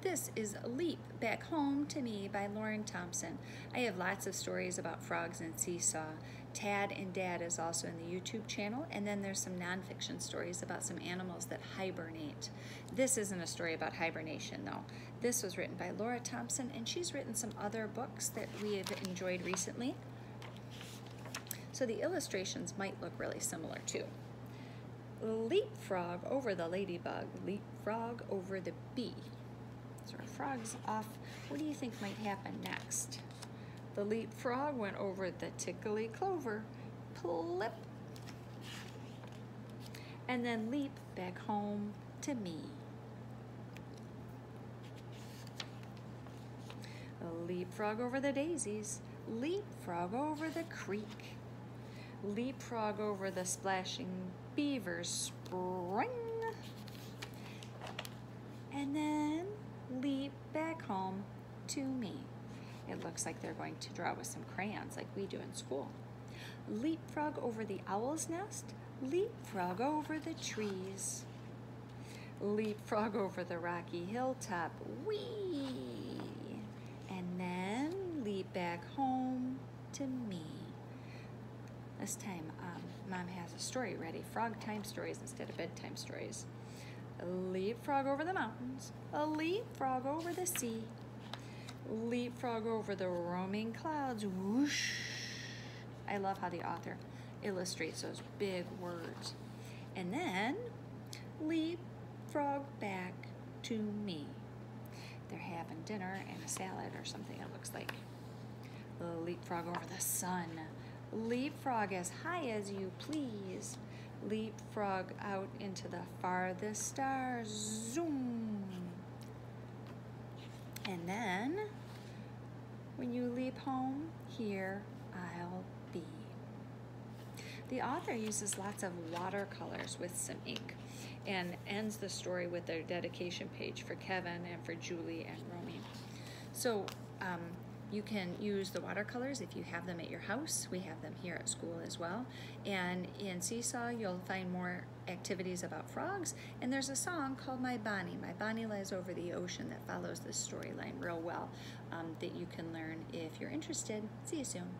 This is Leap Back Home to Me by Lauren Thompson. I have lots of stories about frogs and seesaw. Tad and Dad is also in the YouTube channel, and then there's some nonfiction stories about some animals that hibernate. This isn't a story about hibernation, though. This was written by Laura Thompson, and she's written some other books that we have enjoyed recently. So the illustrations might look really similar too. Leapfrog over the ladybug, leapfrog over the bee. Frog's off. What do you think might happen next? The leapfrog went over the tickly clover. Plip. And then leap back home to me. Leapfrog over the daisies. Leapfrog over the creek. Leapfrog over the splashing beavers. Spring. And then back home to me. It looks like they're going to draw with some crayons like we do in school. Leapfrog over the owl's nest, leapfrog over the trees. Leapfrog over the rocky hilltop, wee! And then leap back home to me. This time, um, Mom has a story ready, frog time stories instead of bedtime stories. Leapfrog over the mountains, a leapfrog over the sea, leapfrog over the roaming clouds, whoosh. I love how the author illustrates those big words. And then leapfrog back to me. They're having dinner and a salad or something it looks like. Leapfrog over the sun. Leapfrog as high as you please leapfrog out into the farthest stars. Zoom. And then, when you leap home, here I'll be. The author uses lots of watercolors with some ink and ends the story with their dedication page for Kevin and for Julie and Romy. So um, you can use the watercolors if you have them at your house. We have them here at school as well. And in Seesaw, you'll find more activities about frogs. And there's a song called My Bonnie. My Bonnie Lies Over the Ocean that follows this storyline real well um, that you can learn if you're interested. See you soon.